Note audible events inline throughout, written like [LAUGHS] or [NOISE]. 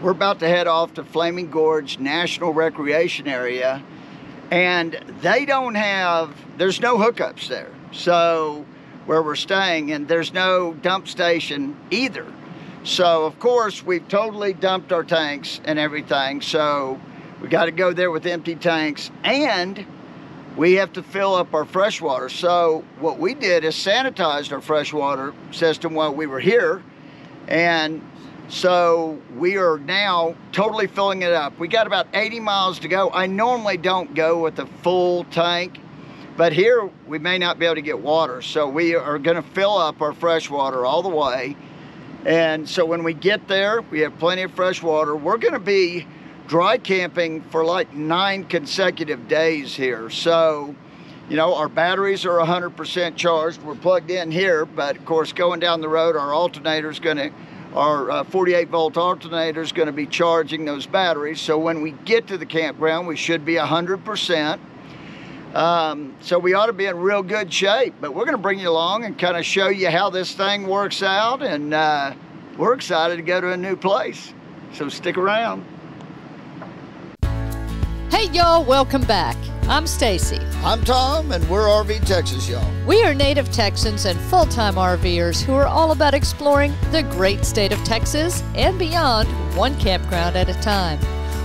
we're about to head off to Flaming Gorge National Recreation Area, and they don't have, there's no hookups there. So, where we're staying, and there's no dump station either. So, of course, we've totally dumped our tanks and everything. So, we got to go there with empty tanks, and we have to fill up our fresh water. So, what we did is sanitized our freshwater system while we were here, and so we are now totally filling it up. We got about 80 miles to go. I normally don't go with a full tank, but here we may not be able to get water. So we are gonna fill up our fresh water all the way. And so when we get there, we have plenty of fresh water. We're gonna be dry camping for like nine consecutive days here. So, you know, our batteries are 100% charged. We're plugged in here, but of course, going down the road, our alternator is gonna our uh, 48 volt alternator is going to be charging those batteries. So when we get to the campground, we should be 100%. Um, so we ought to be in real good shape, but we're going to bring you along and kind of show you how this thing works out. And uh, we're excited to go to a new place. So stick around. Hey y'all, welcome back. I'm Stacy. I'm Tom, and we're RV Texas, y'all. We are native Texans and full time RVers who are all about exploring the great state of Texas and beyond, one campground at a time.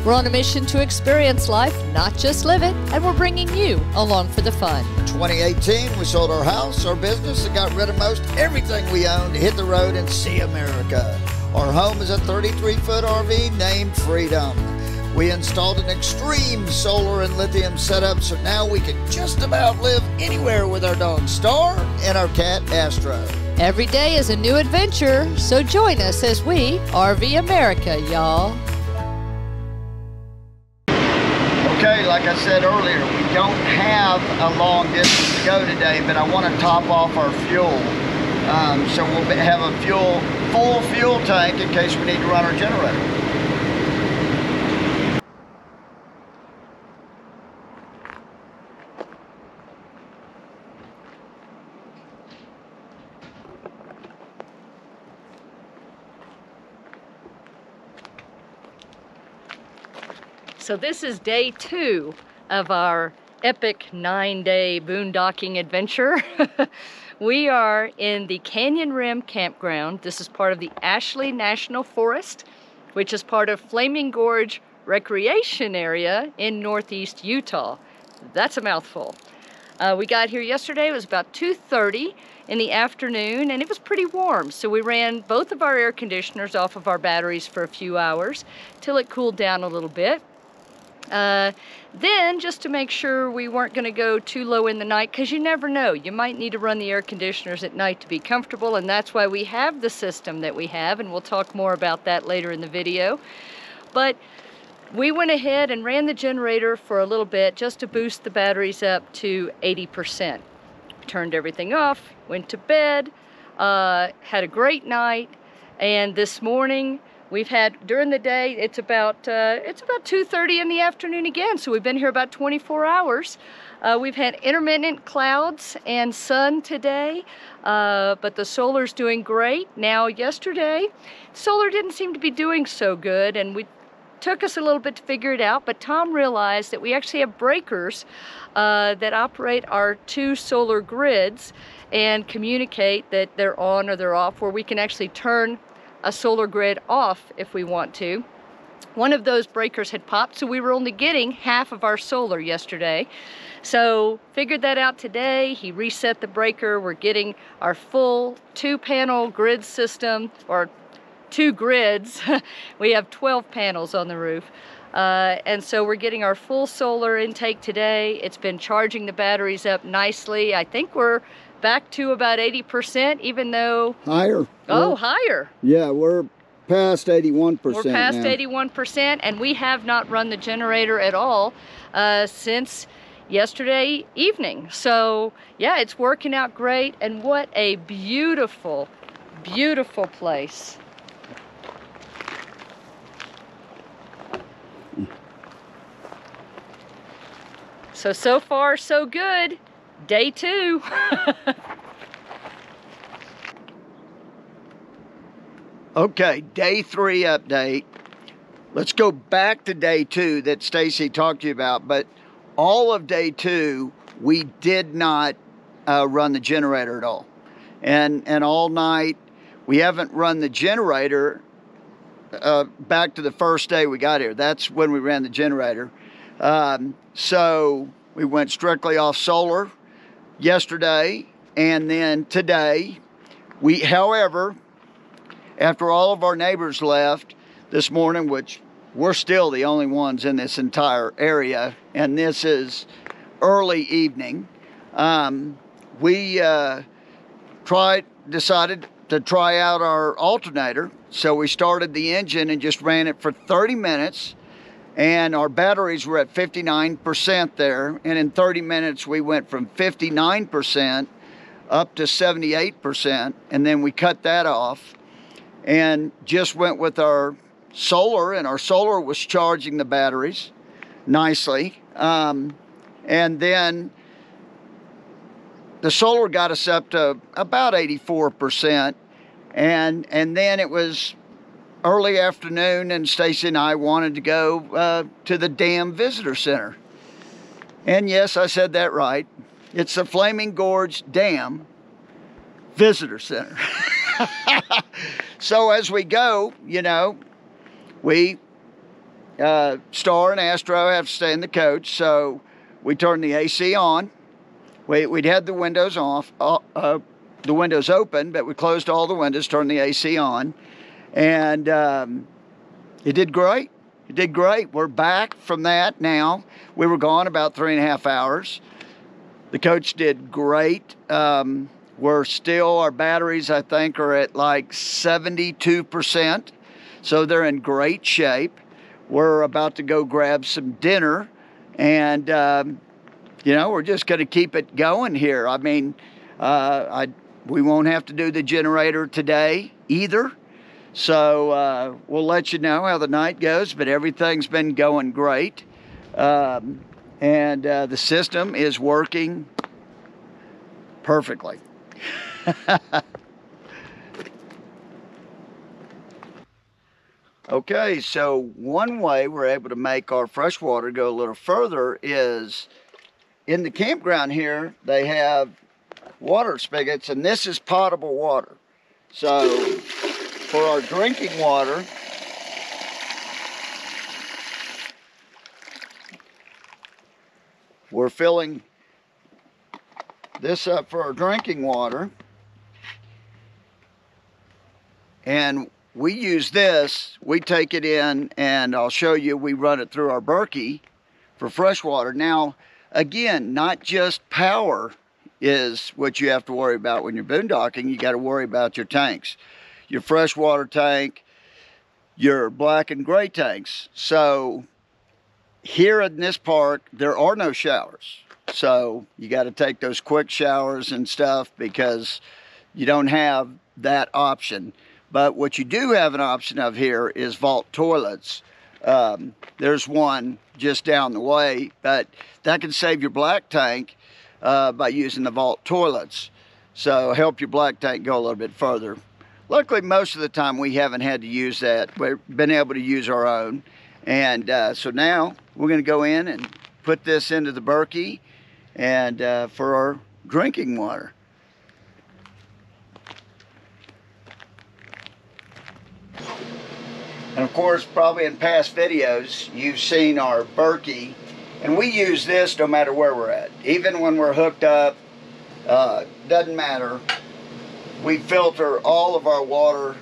We're on a mission to experience life, not just live it, and we're bringing you along for the fun. 2018, we sold our house, our business, and got rid of most everything we owned to hit the road and see America. Our home is a 33 foot RV named Freedom. We installed an extreme solar and lithium setup so now we can just about live anywhere with our dog Star and our cat Astro. Every day is a new adventure, so join us as we RV America, y'all. Okay, like I said earlier, we don't have a long distance to go today, but I want to top off our fuel. Um, so we'll have a fuel, full fuel tank in case we need to run our generator. So this is day two of our epic nine day boondocking adventure. [LAUGHS] we are in the Canyon Rim Campground. This is part of the Ashley National Forest, which is part of Flaming Gorge Recreation Area in Northeast Utah. That's a mouthful. Uh, we got here yesterday, it was about 2.30 in the afternoon and it was pretty warm. So we ran both of our air conditioners off of our batteries for a few hours till it cooled down a little bit. Uh, then, just to make sure we weren't going to go too low in the night, because you never know, you might need to run the air conditioners at night to be comfortable, and that's why we have the system that we have, and we'll talk more about that later in the video. But we went ahead and ran the generator for a little bit just to boost the batteries up to 80%. Turned everything off, went to bed, uh, had a great night, and this morning We've had during the day. It's about uh, it's about 2:30 in the afternoon again. So we've been here about 24 hours. Uh, we've had intermittent clouds and sun today, uh, but the solar's doing great. Now, yesterday, solar didn't seem to be doing so good, and we took us a little bit to figure it out, but Tom realized that we actually have breakers uh, that operate our two solar grids and communicate that they're on or they're off, where we can actually turn a solar grid off if we want to. One of those breakers had popped, so we were only getting half of our solar yesterday. So figured that out today. He reset the breaker. We're getting our full two panel grid system or two grids. [LAUGHS] we have 12 panels on the roof. Uh, and so we're getting our full solar intake today. It's been charging the batteries up nicely. I think we're back to about 80%, even though... Higher. Oh, higher. Yeah, we're past 81%. We're past now. 81%, and we have not run the generator at all uh, since yesterday evening. So, yeah, it's working out great, and what a beautiful, beautiful place. So, so far, so good day two. [LAUGHS] okay, day three update. let's go back to day two that Stacy talked to you about. But all of day two, we did not uh, run the generator at all. And, and all night, we haven't run the generator uh, back to the first day we got here. That's when we ran the generator. Um, so we went strictly off solar yesterday and then today. We, however, after all of our neighbors left this morning, which we're still the only ones in this entire area, and this is early evening. Um, we uh, tried, decided to try out our alternator, so we started the engine and just ran it for 30 minutes. And our batteries were at 59% there. And in 30 minutes, we went from 59% up to 78%. And then we cut that off and just went with our solar, and our solar was charging the batteries nicely. Um, and then the solar got us up to about 84%. And, and then it was early afternoon, and Stacy and I wanted to go uh, to the Dam Visitor Center. And yes, I said that right. It's the Flaming Gorge Dam Visitor Center. [LAUGHS] so as we go, you know, we, uh, Star and Astro have to stay in the coach, so we turn the AC on. We, would had the windows off, uh, uh, the windows open, but we closed all the windows, turned the AC on, and um, it did great. It did great. We're back from that now. We were gone about three and a half hours. The coach did great. Um, we're still, our batteries, I think, are at like 72%. So they're in great shape. We're about to go grab some dinner, and um, you know we're just going to keep it going here. I mean, uh, I we won't have to do the generator today either. So uh, we'll let you know how the night goes, but everything's been going great. Um, and uh, the system is working perfectly. [LAUGHS] Okay, so one way we're able to make our fresh water go a little further is in the campground here, they have water spigots, and this is potable water. So for our drinking water, we're filling this up for our drinking water. And we use this, we take it in and I'll show you, we run it through our Berkey for fresh water. Now, again, not just power is what you have to worry about when you're boondocking, you got to worry about your tanks. Your freshwater tank, your black and gray tanks. So here in this park, there are no showers. So you got to take those quick showers and stuff because you don't have that option. But what you do have an option of here is vault toilets. Um, there's one just down the way, but that can save your black tank uh, by using the vault toilets. So help your black tank go a little bit further. Luckily, most of the time we haven't had to use that. We've been able to use our own. And uh, so now we're gonna go in and put this into the Berkey and uh, for our drinking water. And of course, probably in past videos, you've seen our Berkey, and we use this no matter where we're at. Even when we're hooked up, uh, doesn't matter. We filter all of our water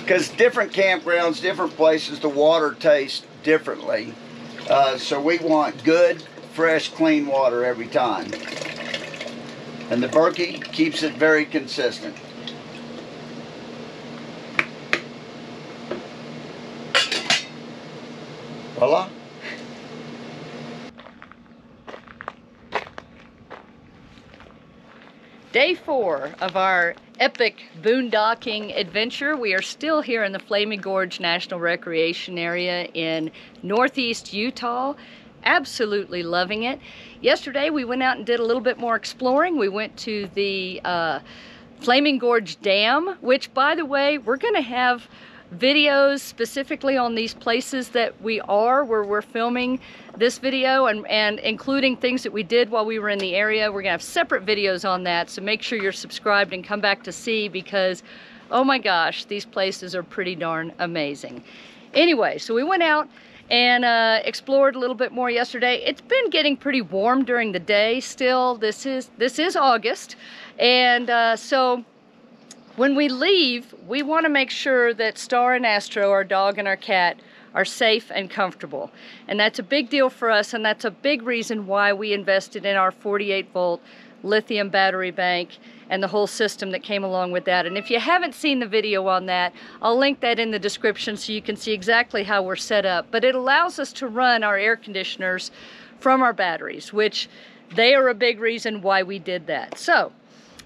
because different campgrounds, different places, the water tastes differently. Uh, so we want good, fresh, clean water every time. And the Berkey keeps it very consistent. Voila. Day four of our epic boondocking adventure. We are still here in the Flaming Gorge National Recreation Area in northeast Utah. Absolutely loving it. Yesterday we went out and did a little bit more exploring. We went to the uh, Flaming Gorge Dam, which by the way, we're gonna have videos specifically on these places that we are where we're filming this video and, and including things that we did while we were in the area. We're gonna have separate videos on that, so make sure you're subscribed and come back to see because, oh my gosh, these places are pretty darn amazing. Anyway, so we went out and uh, explored a little bit more yesterday. It's been getting pretty warm during the day still. This is, this is August. And uh, so when we leave, we want to make sure that Star and Astro, our dog and our cat, are safe and comfortable. And that's a big deal for us, and that's a big reason why we invested in our 48 volt lithium battery bank and the whole system that came along with that. And if you haven't seen the video on that, I'll link that in the description so you can see exactly how we're set up. But it allows us to run our air conditioners from our batteries, which they are a big reason why we did that. So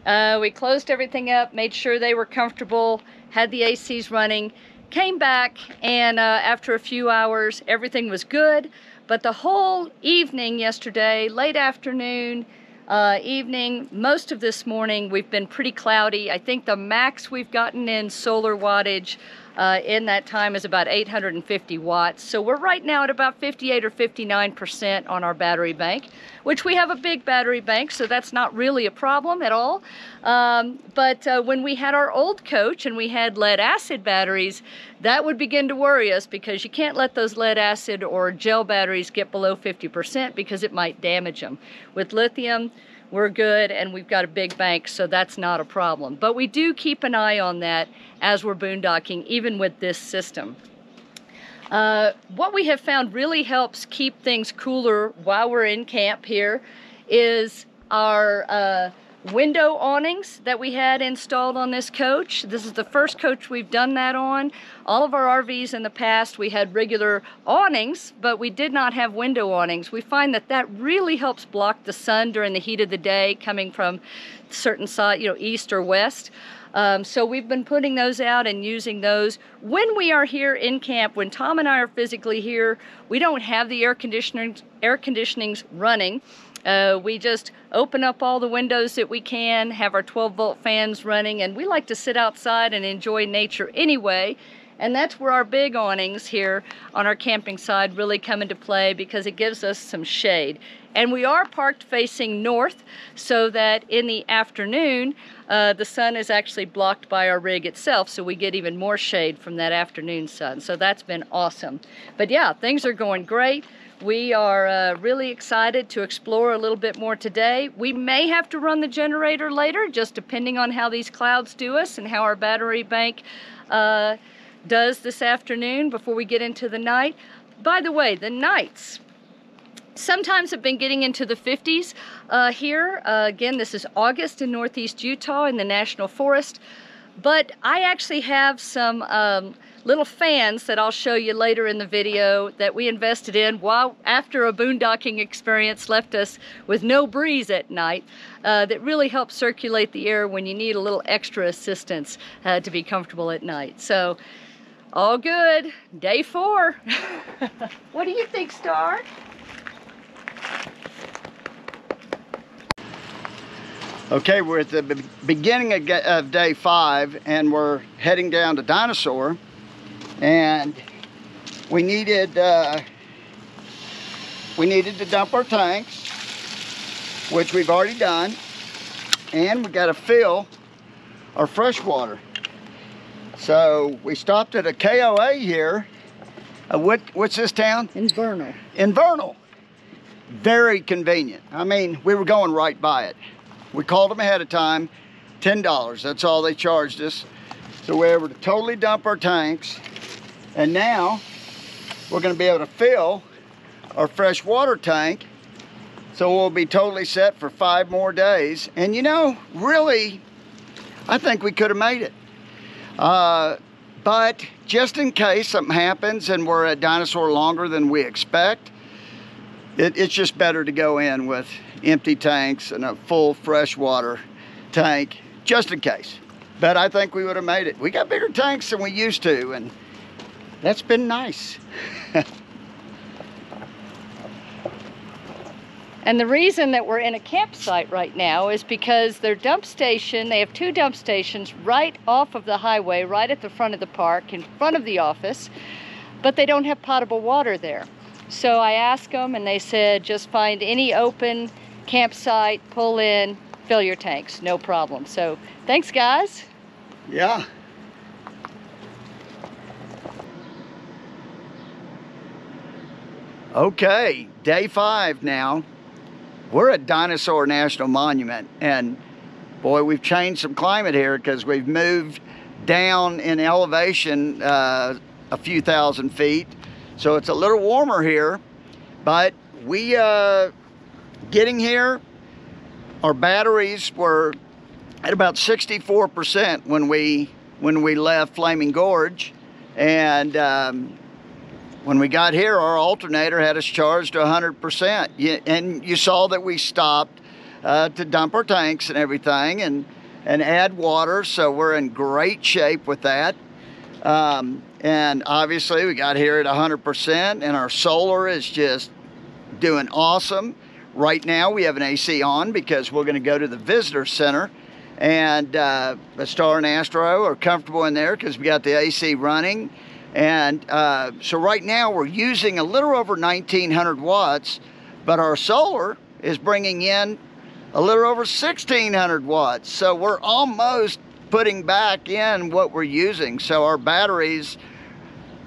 uh, we closed everything up, made sure they were comfortable, had the ACs running, came back, and uh, after a few hours, everything was good. But the whole evening yesterday, late afternoon, uh, evening, most of this morning, we've been pretty cloudy. I think the max we've gotten in solar wattage uh, in that time is about 850 watts. So we're right now at about 58 or 59% on our battery bank, which we have a big battery bank, so that's not really a problem at all. Um, but uh, when we had our old coach and we had lead acid batteries, that would begin to worry us because you can't let those lead acid or gel batteries get below 50% because it might damage them. With lithium, we're good and we've got a big bank, so that's not a problem. But we do keep an eye on that as we're boondocking, even with this system. Uh, what we have found really helps keep things cooler while we're in camp here is our uh, window awnings that we had installed on this coach. This is the first coach we've done that on. All of our RVs in the past, we had regular awnings, but we did not have window awnings. We find that that really helps block the sun during the heat of the day coming from certain side, you know, east or west. Um, so we've been putting those out and using those. When we are here in camp, when Tom and I are physically here, we don't have the air conditioning air conditionings running. Uh, we just open up all the windows that we can, have our 12 volt fans running, and we like to sit outside and enjoy nature anyway. And that's where our big awnings here on our camping side really come into play because it gives us some shade. And we are parked facing north so that in the afternoon, uh, the sun is actually blocked by our rig itself, so we get even more shade from that afternoon sun. So that's been awesome. But yeah, things are going great. We are uh, really excited to explore a little bit more today. We may have to run the generator later, just depending on how these clouds do us and how our battery bank uh, does this afternoon before we get into the night. By the way, the nights sometimes have been getting into the 50s uh, here. Uh, again, this is August in Northeast Utah in the National Forest. But I actually have some um, little fans that I'll show you later in the video that we invested in while after a boondocking experience left us with no breeze at night uh, that really help circulate the air when you need a little extra assistance uh, to be comfortable at night. So all good, day four. [LAUGHS] what do you think, Star? Okay, we're at the beginning of day five and we're heading down to Dinosaur and we needed uh, we needed to dump our tanks which we've already done. And we got to fill our fresh water. So we stopped at a KOA here. Uh, what what's this town? In Vernal in Vernal very convenient. I mean we were going right by it. We called them ahead of time $10 that's all they charged us. So we were able to totally dump our tanks and now we're gonna be able to fill our fresh water tank so we'll be totally set for five more days. And you know, really, I think we could have made it. Uh, but just in case something happens and we're at Dinosaur longer than we expect, it, it's just better to go in with empty tanks and a full fresh water tank, just in case. But I think we would have made it. We got bigger tanks than we used to, and that's been nice. And the reason that we're in a campsite right now is because their dump station, they have two dump stations right off of the highway, right at the front of the park, in front of the office, but they don't have potable water there. So I asked them and they said, just find any open campsite, pull in, fill your tanks, no problem. So thanks guys. Yeah. Okay, day five now. We're at Dinosaur National Monument, and boy, we've changed some climate here because we've moved down in elevation uh, a few thousand feet. So it's a little warmer here, but we, uh, getting here, our batteries were at about 64% when we, when we left Flaming Gorge. And um, when we got here, our alternator had us charged to 100%. And you saw that we stopped uh, to dump our tanks and everything and, and add water. So we're in great shape with that. Um, and obviously we got here at 100% and our solar is just doing awesome. Right now we have an AC on because we're gonna go to the visitor center and uh, Star and Astro are comfortable in there because we got the AC running and uh, so right now we're using a little over 1900 watts, but our solar is bringing in a little over 1600 watts. So we're almost putting back in what we're using. So our batteries,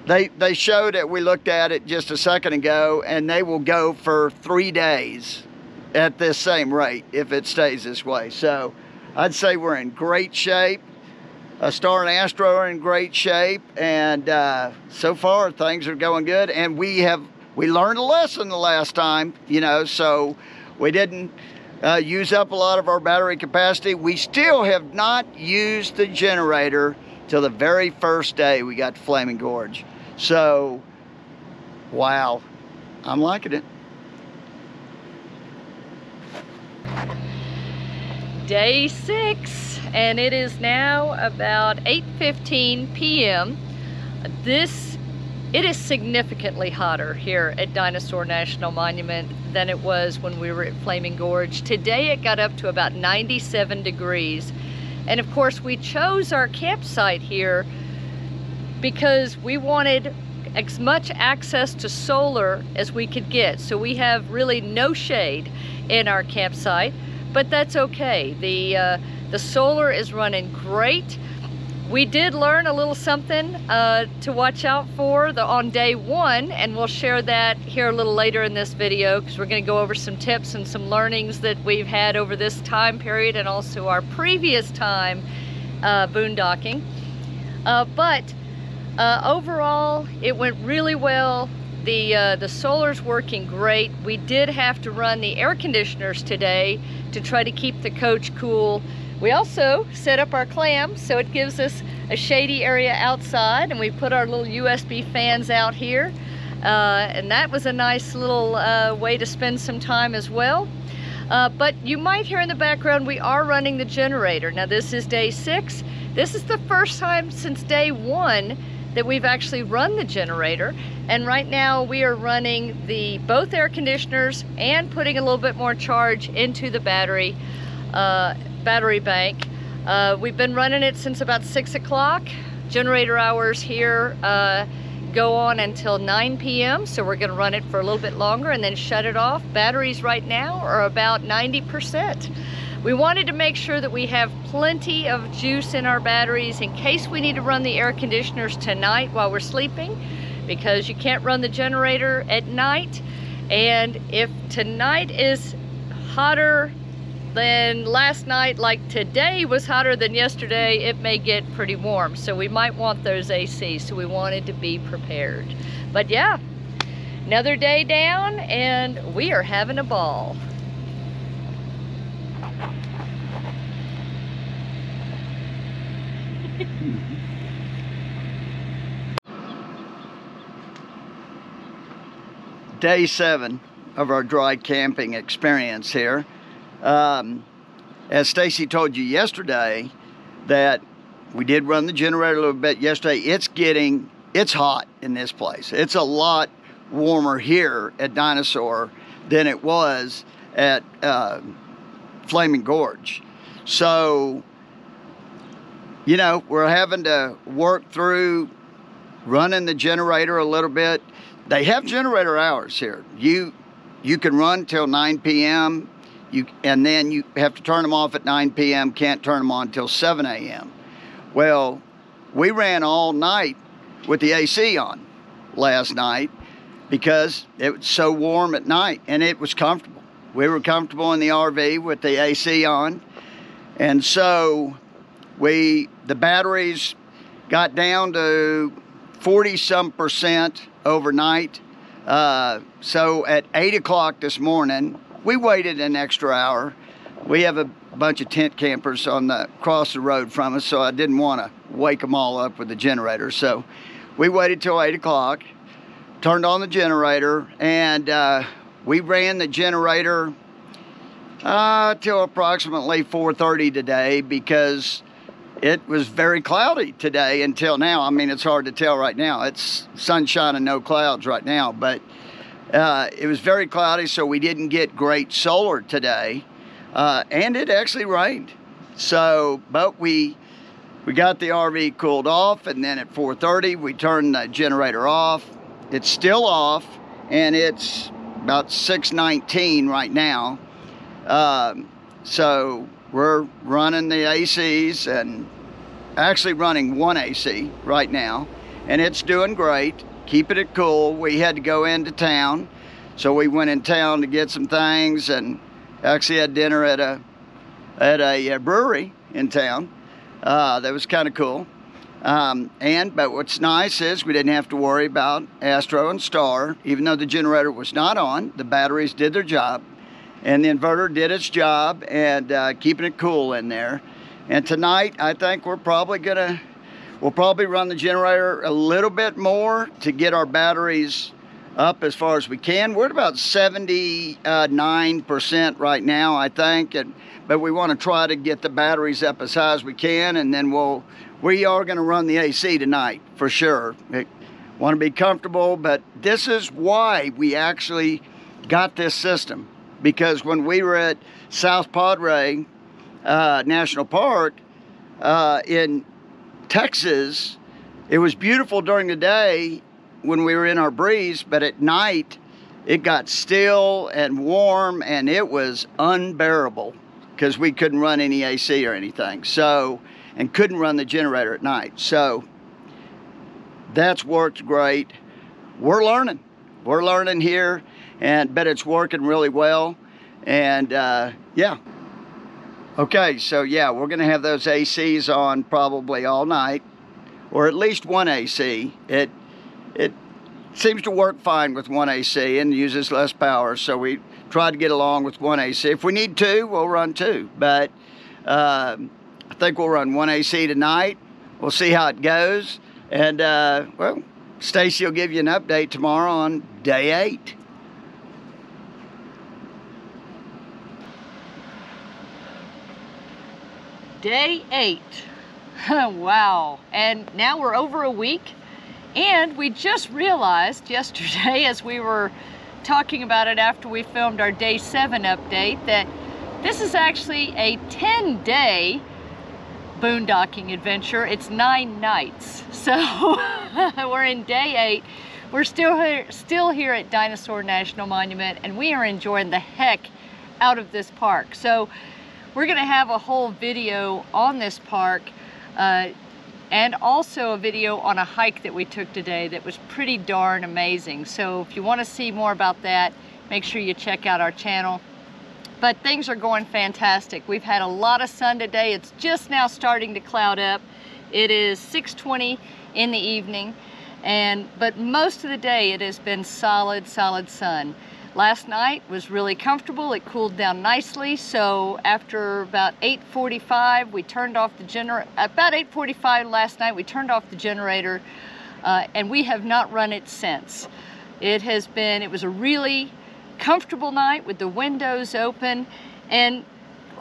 they, they showed it, we looked at it just a second ago, and they will go for three days at this same rate if it stays this way. So I'd say we're in great shape Star and Astro are in great shape, and uh, so far things are going good. And we have we learned a lesson the last time, you know, so we didn't uh, use up a lot of our battery capacity. We still have not used the generator till the very first day we got to Flaming Gorge. So, wow, I'm liking it. Day six and it is now about 8.15 p.m. This, it is significantly hotter here at Dinosaur National Monument than it was when we were at Flaming Gorge. Today it got up to about 97 degrees. And of course we chose our campsite here because we wanted as much access to solar as we could get. So we have really no shade in our campsite, but that's okay. The uh, the solar is running great. We did learn a little something uh, to watch out for the, on day one, and we'll share that here a little later in this video because we're going to go over some tips and some learnings that we've had over this time period and also our previous time uh, boondocking. Uh, but uh, overall, it went really well. The, uh, the solar's working great. We did have to run the air conditioners today to try to keep the coach cool we also set up our clams, so it gives us a shady area outside and we put our little USB fans out here. Uh, and that was a nice little uh, way to spend some time as well. Uh, but you might hear in the background we are running the generator. Now this is day six. This is the first time since day one that we've actually run the generator. And right now we are running the both air conditioners and putting a little bit more charge into the battery. Uh, battery bank. Uh, we've been running it since about 6 o'clock. Generator hours here uh, go on until 9 p.m. So we're going to run it for a little bit longer and then shut it off. Batteries right now are about 90%. We wanted to make sure that we have plenty of juice in our batteries in case we need to run the air conditioners tonight while we're sleeping because you can't run the generator at night. And if tonight is hotter than last night, like today was hotter than yesterday, it may get pretty warm. So we might want those ACs. so we wanted to be prepared. But yeah, another day down and we are having a ball. Day seven of our dry camping experience here. Um, as Stacy told you yesterday, that we did run the generator a little bit yesterday. It's getting, it's hot in this place. It's a lot warmer here at Dinosaur than it was at uh, Flaming Gorge. So, you know, we're having to work through running the generator a little bit. They have generator hours here. You you can run till 9 p.m. You and then you have to turn them off at 9 p.m. Can't turn them on till 7 a.m. Well, we ran all night with the AC on last night because it was so warm at night and it was comfortable. We were comfortable in the RV with the AC on. And so we the batteries got down to 40 some percent overnight. Uh, so at 8 o'clock this morning, we waited an extra hour. We have a bunch of tent campers on the across the road from us, so I didn't want to wake them all up with the generator. So we waited till 8 o'clock, turned on the generator, and uh, we ran the generator uh, till approximately 4.30 today because it was very cloudy today until now. I mean, it's hard to tell right now. It's sunshine and no clouds right now, but uh, it was very cloudy, so we didn't get great solar today. Uh, and it actually rained. So, but we we got the RV cooled off, and then at 4:30 we turned the generator off. It's still off, and it's about 6:19 right now. Um, so we're running the ACs and actually running one AC right now, and it's doing great, keeping it cool. We had to go into town, so we went in town to get some things and actually had dinner at a at a, a brewery in town. Uh, that was kind of cool. Um, and but what's nice is we didn't have to worry about Astro and Star, even though the generator was not on. The batteries did their job, and the inverter did its job, and uh, keeping it cool in there. And tonight, I think we're probably gonna we'll probably run the generator a little bit more to get our batteries up as far as we can. We're at about 79% right now, I think, and, but we want to try to get the batteries up as high as we can, and then we'll we are going to run the AC tonight for sure. Want to be comfortable, but this is why we actually got this system because when we were at South Padre uh, National Park uh, in Texas, it was beautiful during the day when we were in our breeze, but at night it got still and warm and it was unbearable because we couldn't run any AC or anything. So, and couldn't run the generator at night. So that's worked great. We're learning. We're learning here, and but it's working really well. And uh, yeah. Okay, so yeah, we're gonna have those ACs on probably all night, or at least one AC. It it seems to work fine with one AC and uses less power, so we try to get along with one AC. If we need two, we'll run two, but uh, I think we'll run one AC tonight. We'll see how it goes, and uh, well, Stacy will give you an update tomorrow on day eight. Day eight. [LAUGHS] wow. And now we're over a week. And we just realized yesterday [LAUGHS] as we were talking about it after we filmed our day seven update that this is actually a 10 day boondocking adventure. It's nine nights. [LAUGHS] So we're in day eight. We're still here, still here at Dinosaur National Monument and we are enjoying the heck out of this park. So we're gonna have a whole video on this park uh, and also a video on a hike that we took today that was pretty darn amazing. So if you wanna see more about that, make sure you check out our channel. But things are going fantastic. We've had a lot of sun today. It's just now starting to cloud up. It is 6.20 in the evening, and but most of the day it has been solid, solid sun. Last night was really comfortable. It cooled down nicely. So after about 8.45, we turned off the generator. About 8.45 last night, we turned off the generator uh, and we have not run it since. It has been, it was a really comfortable night with the windows open. And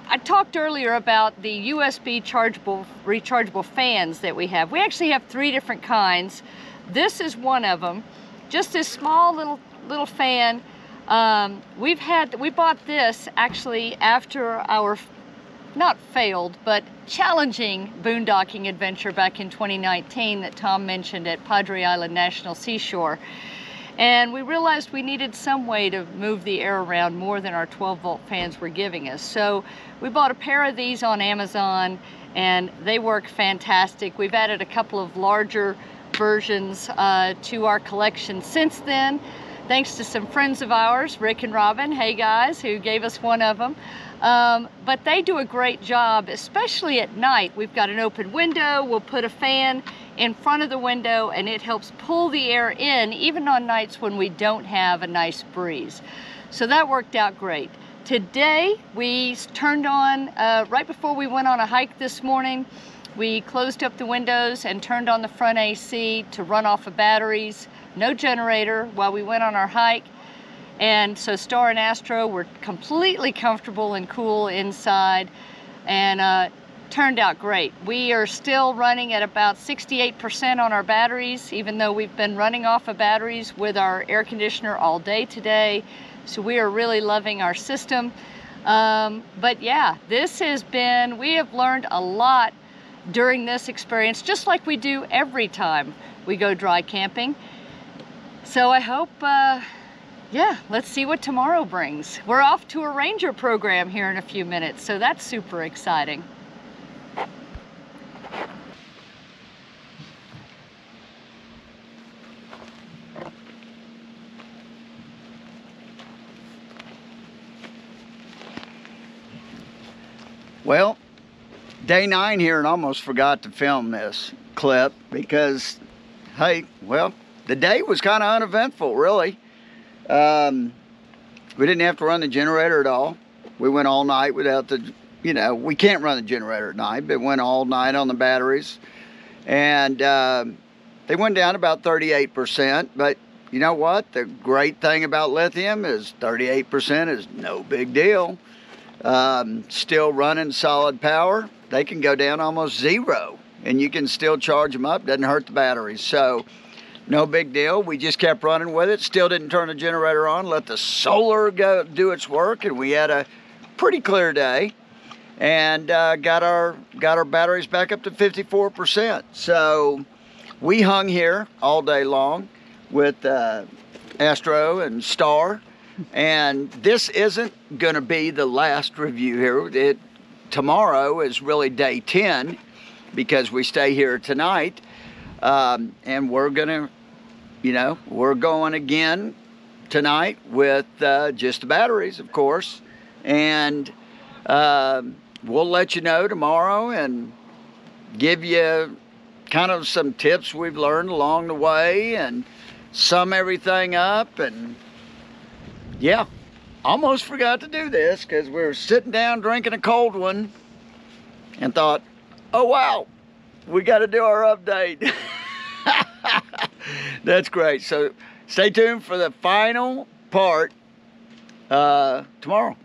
I talked earlier about the USB chargeable, rechargeable fans that we have. We actually have three different kinds. This is one of them. Just this small little, little fan Um, we've had, we bought this actually after our, not failed, but challenging boondocking adventure back in 2019 that Tom mentioned at Padre Island National Seashore. And we realized we needed some way to move the air around more than our 12 volt fans were giving us. So we bought a pair of these on Amazon and they work fantastic. We've added a couple of larger versions uh, to our collection since then thanks to some friends of ours, Rick and Robin, hey guys, who gave us one of them. Um, but they do a great job, especially at night. We've got an open window, we'll put a fan in front of the window and it helps pull the air in even on nights when we don't have a nice breeze. So that worked out great. Today we turned on, uh, right before we went on a hike this morning, we closed up the windows and turned on the front AC to run off of batteries no generator while we went on our hike. And so Star and Astro were completely comfortable and cool inside and uh, turned out great. We are still running at about 68% on our batteries, even though we've been running off of batteries with our air conditioner all day today. So we are really loving our system. Um, but yeah, this has been, we have learned a lot during this experience, just like we do every time we go dry camping. So I hope, uh, yeah, let's see what tomorrow brings. We're off to a ranger program here in a few minutes, so that's super exciting. Well, day nine here and almost forgot to film this clip because, hey, well, the day was kind of uneventful, really. Um, we didn't have to run the generator at all. We went all night without the, you know, we can't run the generator at night, but went all night on the batteries. And uh, they went down about 38%. But you know what? The great thing about lithium is 38% is no big deal. Um, still running solid power. They can go down almost zero and you can still charge them up. Doesn't hurt the batteries. So, no big deal. We just kept running with it. Still didn't turn the generator on. Let the solar go do its work, and we had a pretty clear day, and uh, got our got our batteries back up to 54%. So we hung here all day long with uh, Astro and Star, and this isn't going to be the last review here. It tomorrow is really day 10 because we stay here tonight. Um, and we're gonna you know, we're going again tonight with uh, just the batteries, of course, and uh, we'll let you know tomorrow and give you kind of some tips we've learned along the way and sum everything up and yeah almost forgot to do this because we were sitting down drinking a cold one and thought oh wow we got to do our update [LAUGHS] That's great. So stay tuned for the final part uh, tomorrow.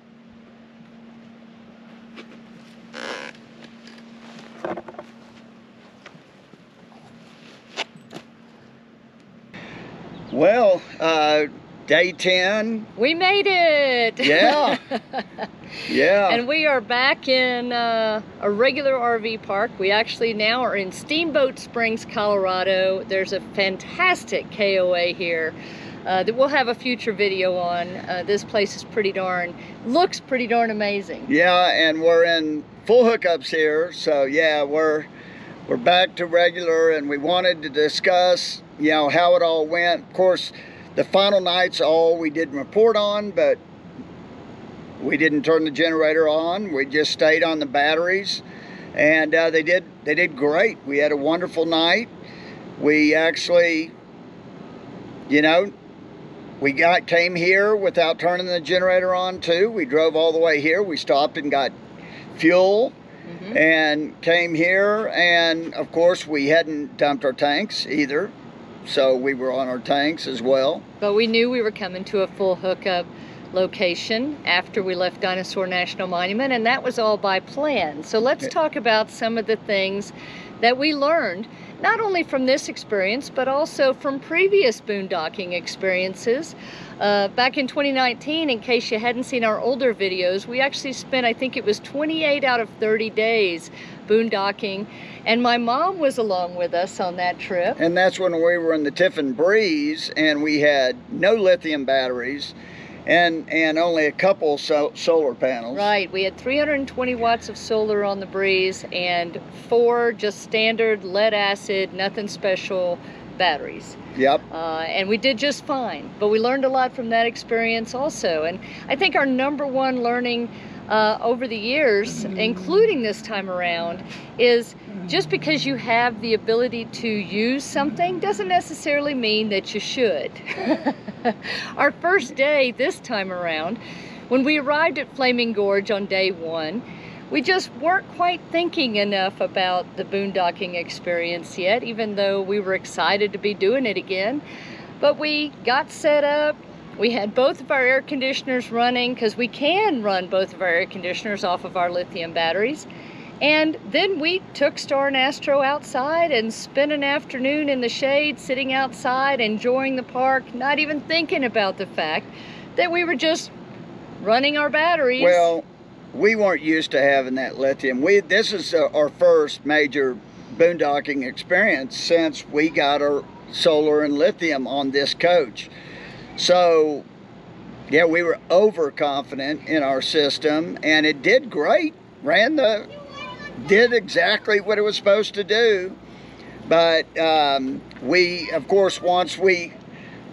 Well, uh, day 10. We made it! Yeah. [LAUGHS] yeah. And we are back in uh, a regular RV park. We actually now are in Steamboat Springs, Colorado. There's a fantastic KOA here. Uh, that we'll have a future video on. Uh, this place is pretty darn, looks pretty darn amazing. Yeah, and we're in full hookups here, so yeah, we're we're back to regular, and we wanted to discuss, you know, how it all went. Of course, the final night's all we didn't report on, but we didn't turn the generator on. We just stayed on the batteries, and uh, they did they did great. We had a wonderful night. We actually, you know, we got came here without turning the generator on too. We drove all the way here. We stopped and got fuel. Mm -hmm. And came here, and of course, we hadn't dumped our tanks either so we were on our tanks as well. But we knew we were coming to a full hookup location after we left Dinosaur National Monument, and that was all by plan. So let's talk about some of the things that we learned not only from this experience, but also from previous boondocking experiences. Uh, back in 2019, in case you hadn't seen our older videos, we actually spent, I think it was 28 out of 30 days boondocking. And my mom was along with us on that trip. And that's when we were in the Tiffin Breeze and we had no lithium batteries and and only a couple so solar panels. Right, we had 320 watts of solar on the breeze and four just standard lead acid, nothing special batteries. Yep. Uh, and we did just fine, but we learned a lot from that experience also. And I think our number one learning uh, over the years, including this time around, is just because you have the ability to use something doesn't necessarily mean that you should. [LAUGHS] Our first day this time around, when we arrived at Flaming Gorge on day one, we just weren't quite thinking enough about the boondocking experience yet, even though we were excited to be doing it again. But we got set up, we had both of our air conditioners running because we can run both of our air conditioners off of our lithium batteries. And then we took Star and Astro outside and spent an afternoon in the shade, sitting outside, enjoying the park, not even thinking about the fact that we were just running our batteries. Well, we weren't used to having that lithium. We This is uh, our first major boondocking experience since we got our solar and lithium on this coach. So, yeah, we were overconfident in our system and it did great. Ran the, did exactly what it was supposed to do. But um, we, of course, once we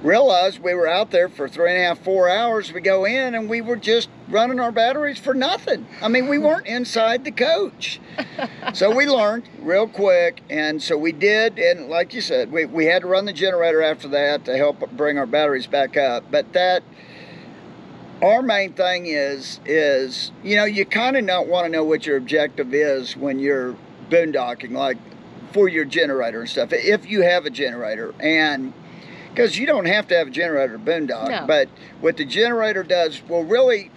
realized we were out there for three and a half, four hours, we go in and we were just running our batteries for nothing. I mean, we weren't inside the coach. [LAUGHS] so we learned real quick. And so we did. And like you said, we, we had to run the generator after that to help bring our batteries back up. But that, our main thing is, is, you know, you kind of not want to know what your objective is when you're boondocking, like for your generator and stuff. If you have a generator and because you don't have to have a generator boondock. No. But what the generator does, well, really,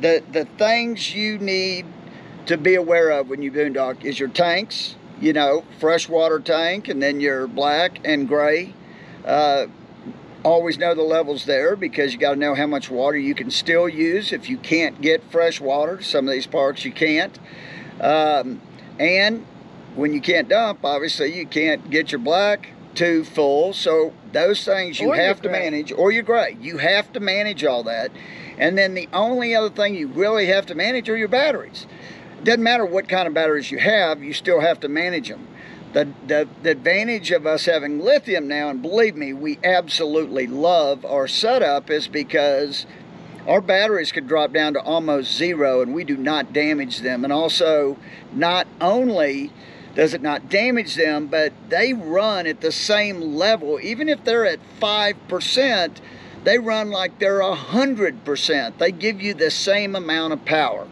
the the things you need to be aware of when you boondock is your tanks. You know, freshwater tank, and then your black and gray. Uh, always know the levels there because you got to know how much water you can still use if you can't get fresh water. Some of these parks you can't. Um, and when you can't dump, obviously you can't get your black too full. So those things you Or have to manage, or you're gray. You have to manage all that. And then the only other thing you really have to manage are your batteries. Doesn't matter what kind of batteries you have, you still have to manage them. The, the, the advantage of us having lithium now, and believe me, we absolutely love our setup, is because our batteries could drop down to almost zero and we do not damage them. And also, not only does it not damage them, but they run at the same level. Even if they're at 5%, they run like they're 100%. They give you the same amount of power.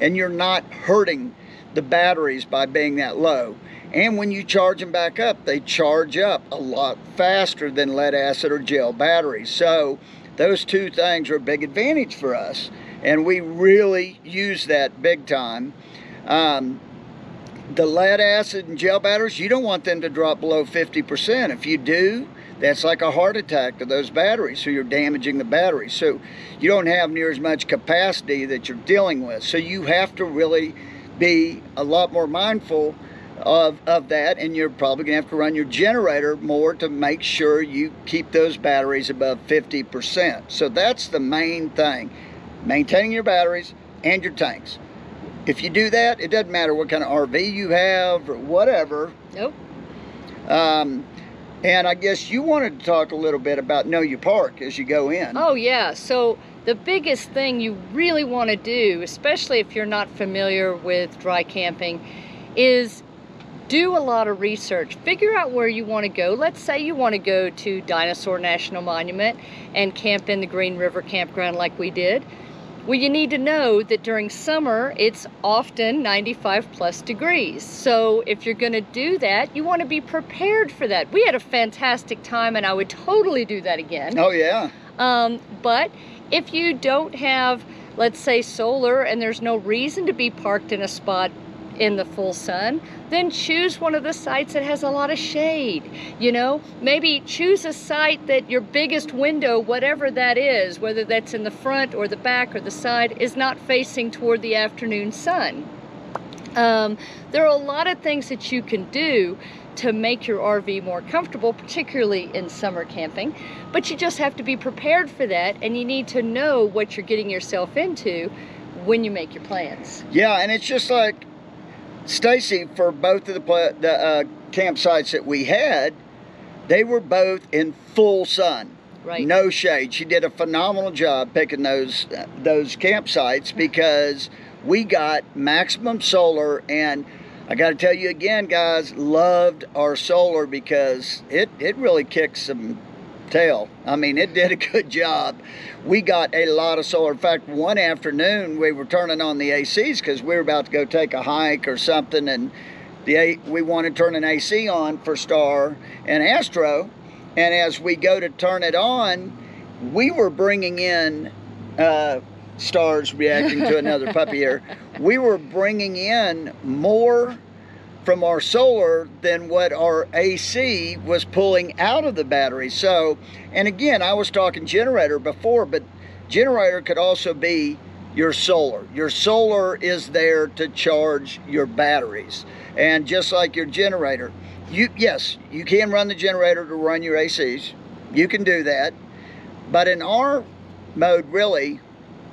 And you're not hurting the batteries by being that low. And when you charge them back up, they charge up a lot faster than lead acid or gel batteries. So those two things are a big advantage for us. And we really use that big time. Um, the lead acid and gel batteries, you don't want them to drop below 50%. If you do, that's like a heart attack to those batteries, so you're damaging the batteries. So you don't have near as much capacity that you're dealing with. So you have to really be a lot more mindful of, of that, and you're probably gonna have to run your generator more to make sure you keep those batteries above 50%. So that's the main thing, maintaining your batteries and your tanks. If you do that, it doesn't matter what kind of RV you have or whatever. Nope. Um, and I guess you wanted to talk a little bit about Know Your Park as you go in. Oh yeah, so the biggest thing you really want to do, especially if you're not familiar with dry camping, is do a lot of research. Figure out where you want to go. Let's say you want to go to Dinosaur National Monument and camp in the Green River Campground like we did. Well, you need to know that during summer, it's often 95 plus degrees. So if you're gonna do that, you wanna be prepared for that. We had a fantastic time and I would totally do that again. Oh, yeah. Um, but if you don't have, let's say, solar and there's no reason to be parked in a spot in the full sun, then choose one of the sites that has a lot of shade. You know, maybe choose a site that your biggest window, whatever that is, whether that's in the front or the back or the side, is not facing toward the afternoon sun. Um, there are a lot of things that you can do to make your RV more comfortable, particularly in summer camping. But you just have to be prepared for that and you need to know what you're getting yourself into when you make your plans. Yeah, and it's just like Stacy, for both of the, the uh, campsites that we had, they were both in full sun. Right. No shade. She did a phenomenal job picking those uh, those campsites because we got maximum solar and I got to tell you again guys loved our solar because it it really kicked some tail. I mean, it did a good job. We got a lot of solar. In fact, one afternoon we were turning on the ACs because we were about to go take a hike or something, and the we wanted to turn an AC on for Star and Astro. And as we go to turn it on, we were bringing in uh, Stars reacting to another puppy here. [LAUGHS] We were bringing in more from our solar than what our AC was pulling out of the battery. So, and again, I was talking generator before, but generator could also be your solar. Your solar is there to charge your batteries. And just like your generator, you yes, you can run the generator to run your ACs. You can do that. But in our mode, really,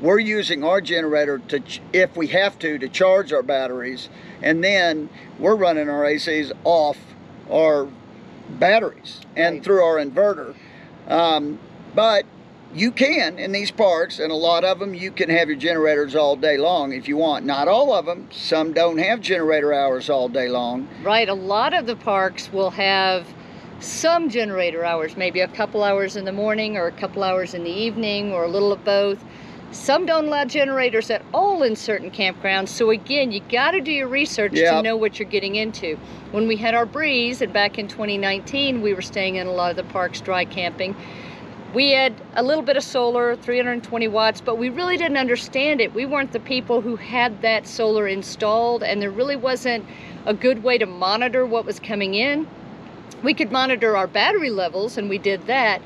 we're using our generator to, if we have to, to charge our batteries, and then we're running our ACs off our batteries and right. through our inverter. Um, but you can in these parks, and a lot of them, you can have your generators all day long if you want. Not all of them. Some don't have generator hours all day long. Right. A lot of the parks will have some generator hours, maybe a couple hours in the morning or a couple hours in the evening or a little of both. Some don't allow generators at all in certain campgrounds. So again, you got to do your research yep. to know what you're getting into. When we had our breeze, and back in 2019, we were staying in a lot of the parks dry camping. We had a little bit of solar, 320 watts, but we really didn't understand it. We weren't the people who had that solar installed, and there really wasn't a good way to monitor what was coming in. We could monitor our battery levels, and we did that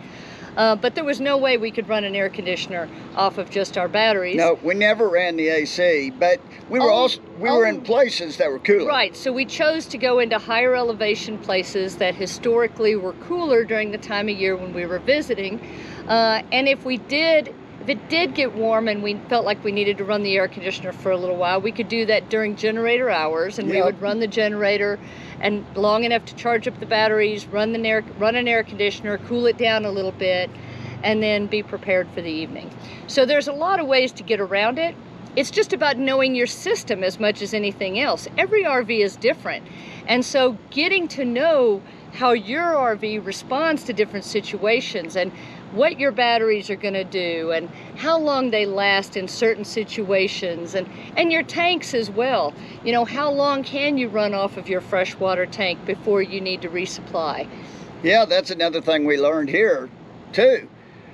uh, but there was no way we could run an air conditioner off of just our batteries. No, we never ran the AC, but we were also we were in places that were cooler. Right, so we chose to go into higher elevation places that historically were cooler during the time of year when we were visiting. Uh, and if we did if it did get warm and we felt like we needed to run the air conditioner for a little while, we could do that during generator hours and yep. we would run the generator and long enough to charge up the batteries, run the air, run an air conditioner, cool it down a little bit, and then be prepared for the evening. So there's a lot of ways to get around it. It's just about knowing your system as much as anything else. Every RV is different. And so getting to know how your RV responds to different situations and what your batteries are going to do and how long they last in certain situations and and your tanks as well. You know how long can you run off of your freshwater tank before you need to resupply? Yeah that's another thing we learned here too.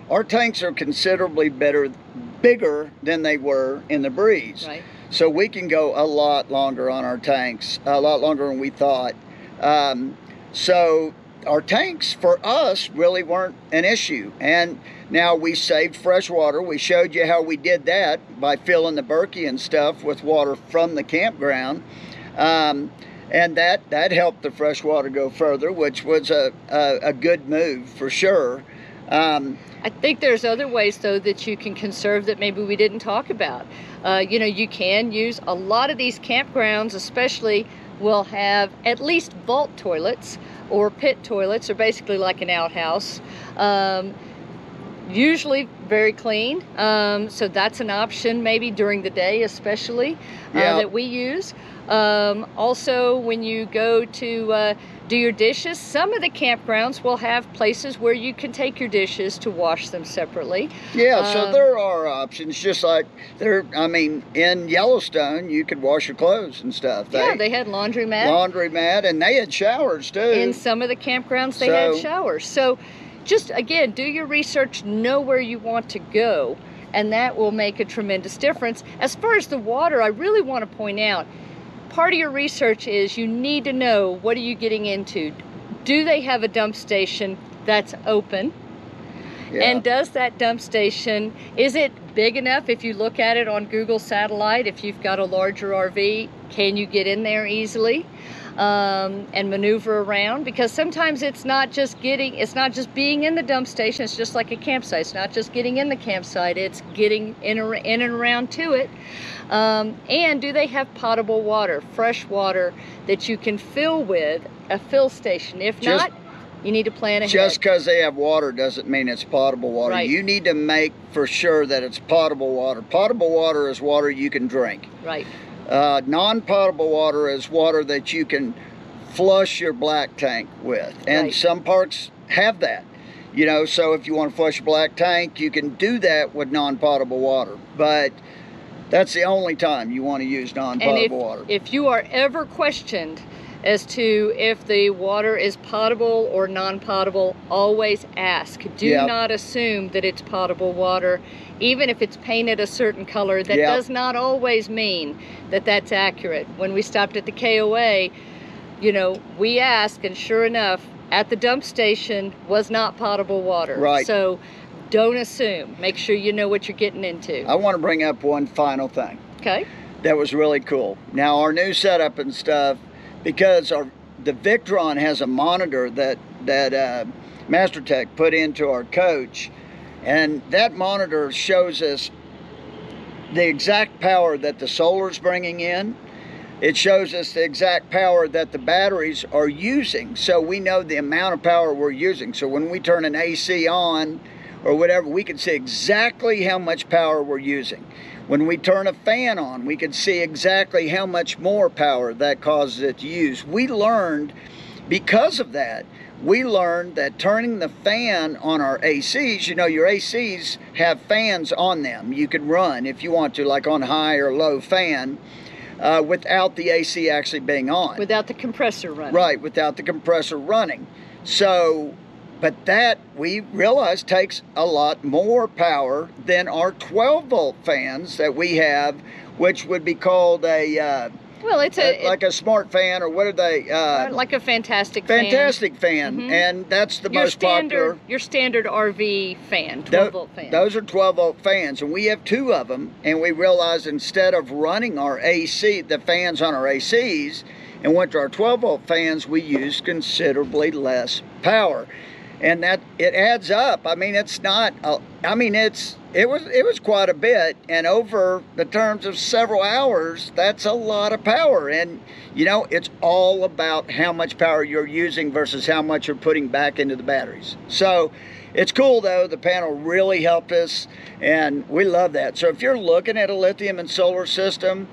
Our tanks are considerably better bigger than they were in the breeze. Right. so we can go a lot longer on our tanks a lot longer than we thought. Um, so our tanks for us really weren't an issue. And now we saved fresh water. We showed you how we did that by filling the Berkey and stuff with water from the campground. Um, and that, that helped the fresh water go further, which was a, a, a good move for sure. Um, I think there's other ways though that you can conserve that maybe we didn't talk about. Uh, you know, you can use a lot of these campgrounds, especially will have at least vault toilets or pit toilets are basically like an outhouse. Um, usually very clean, um, so that's an option maybe during the day especially uh, yeah. that we use. Um, also, when you go to uh, do your dishes, some of the campgrounds will have places where you can take your dishes to wash them separately. Yeah, um, so there are options, just like there. I mean, in Yellowstone, you could wash your clothes and stuff. They, yeah, they had laundromat. Laundromat, and they had showers too. In some of the campgrounds, they so, had showers. So, just again, do your research, know where you want to go, and that will make a tremendous difference. As far as the water, I really want to point out part of your research is you need to know what are you getting into. Do they have a dump station that's open? Yeah. And does that dump station, is it big enough if you look at it on Google Satellite, if you've got a larger RV, can you get in there easily? Um, and maneuver around because sometimes it's not just getting it's not just being in the dump station it's just like a campsite it's not just getting in the campsite it's getting in, in and around to it um, and do they have potable water fresh water that you can fill with a fill station if Just- not you need to plan ahead Just because they have water doesn't mean it's potable water. Right. You need to make for sure that it's potable water. Potable water is water you can drink. right Uh, non-potable water is water that you can flush your black tank with, and Right. some parks have that. You know, so if you want to flush a black tank, you can do that with non-potable water. But that's the only time you want to use non-potable if, water. if you are ever questioned as to if the water is potable or non-potable, always ask. Do Yep. not assume that it's potable water, even if it's painted a certain color. That Yep. does not always mean that that's accurate. When we stopped at the KOA, you know, we asked, and sure enough, at the dump station was not potable water. Right. So don't assume. Make sure you know what you're getting into. I want to bring up one final thing. Okay? that was really cool. Now our new setup and stuff, because our the Victron has a monitor that that uh, MasterTech put into our coach, and that monitor shows us the exact power that the solar's bringing in. It shows us the exact power that the batteries are using, so we know the amount of power we're using. So when we turn an AC on or whatever, we can see exactly how much power we're using. When we turn a fan on, we can see exactly how much more power that causes it to use. We learned because of that, we learned that turning the fan on our ACs, you know, your ACs have fans on them. You can run if you want to, like on high or low fan, uh, without the AC actually being on. Without the compressor running. Right, without the compressor running. So, but that we realize takes a lot more power than our 12 volt fans that we have, which would be called a uh, Well, it's a, like a smart fan or what are they? Uh, like a fantastic fan. fantastic fan, Mhm. and that's the your most standard, popular. Your standard RV fan, 12 Tho- volt fan. Those are 12 volt fans, and we have two of them. And we realized instead of running our AC, the fans on our ACs, and went to our 12 volt fans, we use considerably less power, and that it adds up. I mean, it's not. A, I mean, it's it was it was quite a bit, and over the terms of several hours, that's a lot of power. And you know, it's all about how much power you're using versus how much you're putting back into the batteries. So. It's cool though, the panel really helped us and we love that. So if you're looking at a lithium and solar system,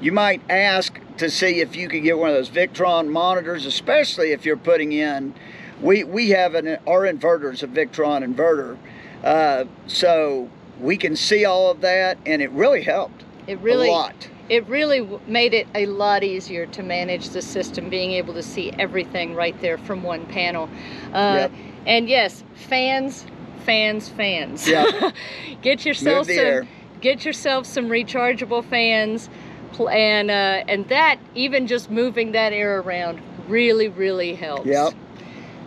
you might ask to see if you could get one of those Victron monitors, especially if you're putting in, we, we have an, our inverter's a Victron inverter. Uh, so we can see all of that and it really helped it really, a lot. it really made it a lot easier to manage the system, being able to see everything right there from one panel. Uh, Yep. And yes, fans, fans, fans. Yep. [LAUGHS] get yourself some. air. Get yourself some rechargeable fans, and uh, and that even just moving that air around really really helps. Yep.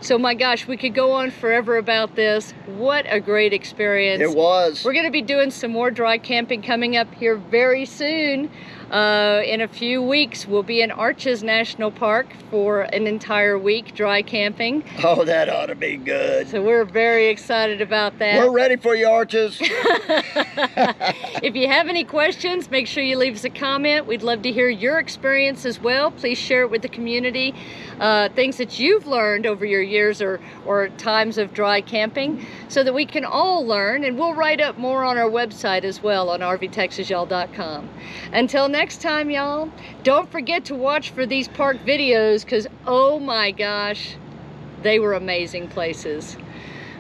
So my gosh, we could go on forever about this. What a great experience. It was. We're going to be doing some more dry camping coming up here very soon. Uh, in a few weeks, we'll be in Arches National Park for an entire week dry camping. Oh, that ought to be good. So we're very excited about that. We're ready for you, Arches. [LAUGHS] [LAUGHS] if you have any questions, make sure you leave us a comment. We'd love to hear your experience as well. Please share it with the community. Uh, things that you've learned over your years or, or times of dry camping so that we can all learn and we'll write up more on our website as well on rvtexasyall.com. Until next time, y'all, don't forget to watch for these park videos because, oh my gosh, they were amazing places.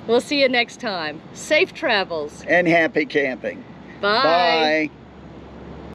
We'll see you next time. Safe travels. and happy camping. Bye. Bye.